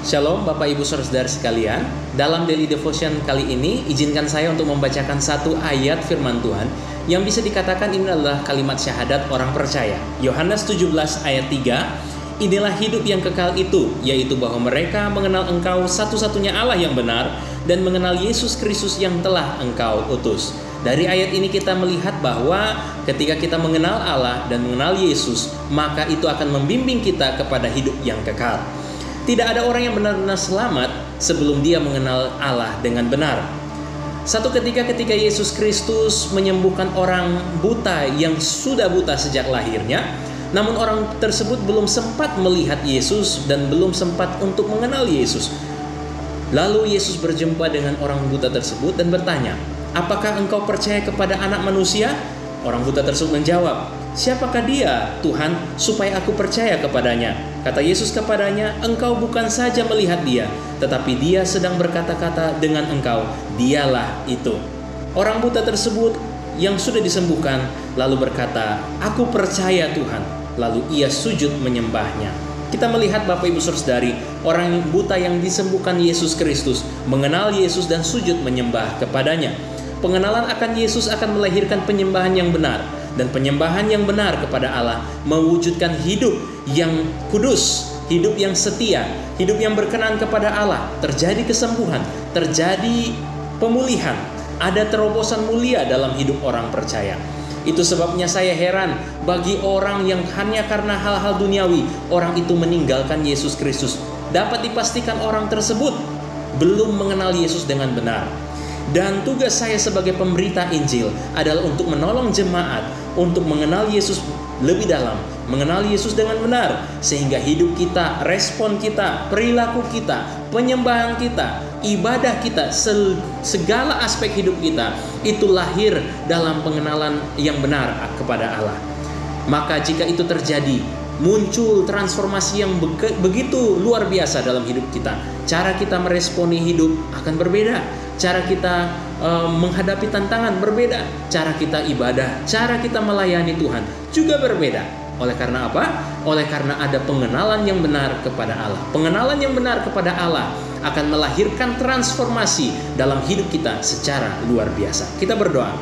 Shalom Bapak Ibu Saudara sekalian. Dalam daily devotion kali ini izinkan saya untuk membacakan satu ayat firman Tuhan yang bisa dikatakan ini adalah kalimat syahadat orang percaya. Yohanes 17 ayat 3. Inilah hidup yang kekal itu, yaitu bahwa mereka mengenal Engkau satu-satunya Allah yang benar dan mengenal Yesus Kristus yang telah Engkau utus. Dari ayat ini kita melihat bahwa ketika kita mengenal Allah dan mengenal Yesus, maka itu akan membimbing kita kepada hidup yang kekal. Tidak ada orang yang benar-benar selamat sebelum dia mengenal Allah dengan benar. Satu ketika ketika Yesus Kristus menyembuhkan orang buta yang sudah buta sejak lahirnya, namun orang tersebut belum sempat melihat Yesus dan belum sempat untuk mengenal Yesus. Lalu Yesus berjumpa dengan orang buta tersebut dan bertanya, "Apakah engkau percaya kepada Anak Manusia?" Orang buta tersebut menjawab, "Siapakah dia, Tuhan, supaya aku percaya kepadanya?" Kata Yesus kepadanya, "Engkau bukan saja melihat dia, tetapi dia sedang berkata-kata dengan engkau. Dialah itu." Orang buta tersebut yang sudah disembuhkan lalu berkata, "Aku percaya Tuhan." Lalu ia sujud menyembahnya. Kita melihat Bapak Ibu Saudari, orang buta yang disembuhkan Yesus Kristus, mengenal Yesus dan sujud menyembah kepadanya. Pengenalan akan Yesus akan melahirkan penyembahan yang benar dan penyembahan yang benar kepada Allah mewujudkan hidup yang kudus, hidup yang setia, hidup yang berkenan kepada Allah. Terjadi kesembuhan, terjadi pemulihan, ada terobosan mulia dalam hidup orang percaya. Itu sebabnya saya heran bagi orang yang hanya karena hal-hal duniawi, orang itu meninggalkan Yesus Kristus. Dapat dipastikan orang tersebut belum mengenal Yesus dengan benar. Dan tugas saya sebagai pemberita Injil adalah untuk menolong jemaat untuk mengenal Yesus lebih dalam, mengenal Yesus dengan benar, sehingga hidup kita, respon kita, perilaku kita, penyembahan kita, ibadah kita, segala aspek hidup kita itu lahir dalam pengenalan yang benar kepada Allah. Maka jika itu terjadi, muncul transformasi yang begitu luar biasa dalam hidup kita. Cara kita meresponi hidup akan berbeda cara kita uh, menghadapi tantangan berbeda, cara kita ibadah, cara kita melayani Tuhan juga berbeda. Oleh karena apa? Oleh karena ada pengenalan yang benar kepada Allah. Pengenalan yang benar kepada Allah akan melahirkan transformasi dalam hidup kita secara luar biasa. Kita berdoa.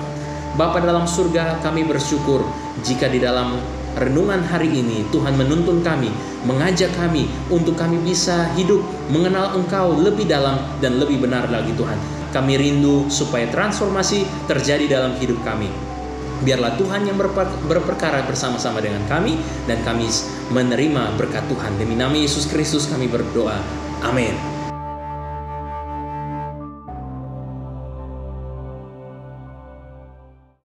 Bapa dalam surga, kami bersyukur jika di dalam renungan hari ini Tuhan menuntun kami, mengajak kami untuk kami bisa hidup mengenal Engkau lebih dalam dan lebih benar lagi Tuhan. Kami rindu supaya transformasi terjadi dalam hidup kami. Biarlah Tuhan yang berperkara bersama-sama dengan kami dan kami menerima berkat Tuhan. Demi nama Yesus Kristus kami berdoa. Amin.